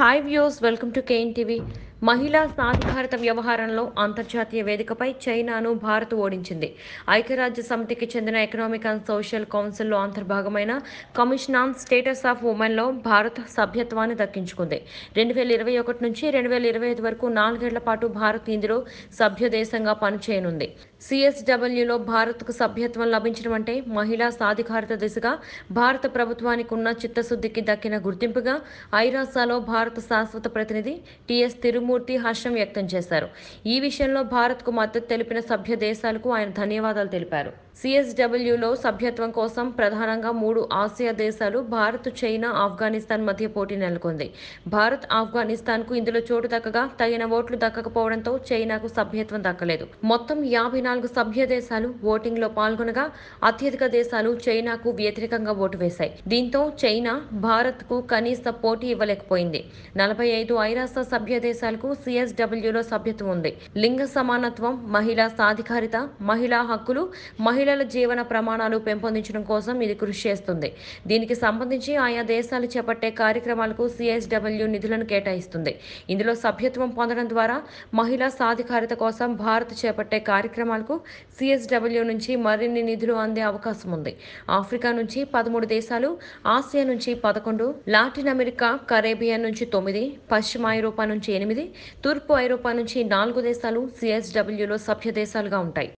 Hi viewers, welcome to KNTV. మహిళా సాధికారత వ్యవహారంలో అంతర్జాతీయ వేదికపై చైనాను భారత్ ఓడించింది. ఐక్యరాజ్య సమితికి చెందిన ఎకనామిక్ అండ్ సోషల్ కౌన్సిల్లో అంతర్భాగమైన కమిషన్ ఆన్ స్టేటస్ ఆఫ్ ఉమెన్లో భారత్ సభ్యత్వాన్ని దక్కించుకుంది. రెండు వేల ఇరవై ఒకటి నుంచి రెండు వేల ఇరవై ఐదు వరకు నాలుగేళ్ళ పాటు భారత్ ఇందులో సభ్యదేశంగా పనిచేయనుంది. సిఎస్డబ్ల్యూలో భారత్కు సభ్యత్వం లభించడం అంటే మహిళా సాధికారత దిశగా భారత ప్రభుత్వానికి ఉన్న చిత్తశుద్ధికి దక్కిన గుర్తింపుగా ఐరాసాలో భారత శాశ్వత ప్రతినిధి టిఎస్ తిరుమూర్తి హర్షం వ్యక్తం చేశారు. ఈ విషయంలో భారత్కు మద్దతు తెలిపిన సభ్య దేశాలకు ఆయన ధన్యవాదాలు తెలిపారు. సిఎస్డబ్ల్యూలో సభ్యత్వం కోసం ప్రధానంగా మూడు ఆసియా దేశాలు భారత్ చైనా ఆఫ్ఘనిస్తాన్ మధ్య పోటీ నెలకొంది. భారత్ ఆఫ్ఘనిస్తాన్కు ఇందులో చోటు దక్కగా తగిన ఓట్లు దక్కకపోవడంతో చైనాకు సభ్యత్వం దక్కలేదు. మొత్తం యాభై నాలుగు సభ్య దేశాలు ఓటింగ్లో పాల్గొనగా అత్యధిక దేశాలు చైనాకు వ్యతిరేకంగా ఓటు వేశాయి. దీంతో చైనా భారత్కు కనీస పోటీ ఇవ్వలేకపోయింది. నలభై ఐదు ఐరాస సభ్య దేశాలకు సిఎస్డబ్ల్యూలో సభ్యత్వం ఉంది. లింగ సమానత్వం మహిళా సాధికారిత మహిళా హక్కులు మహిళల జీవన ప్రమాణాలు పెంపొందించడం కోసం ఇది కృషి చేస్తుంది. దీనికి సంబంధించి ఆయా దేశాలు చేపట్టే కార్యక్రమాలకు సిఎస్డబ్ల్యూ నిధులను కేటాయిస్తుంది. ఇందులో సభ్యత్వం పొందడం ద్వారా మహిళా సాధికారిత కోసం భారత్ చేపట్టే కార్యక్రమాలకు సిఎస్డబ్ల్యూ నుంచి మరిన్ని నిధులు అందే అవకాశం ఉంది. ఆఫ్రికా నుంచి పదమూడు దేశాలు ఆసియా నుంచి పదకొండు లాటిన్ అమెరికా కరేబియన్ నుంచి తొమ్మిది పశ్చిమ ఐరోపా నుంచి ఎనిమిది తూర్పు ఐరోపా నుంచి నాలుగు దేశాలు సిఎస్డబ్ల్యూలో సభ్య దేశాలుగా ఉంటాయి.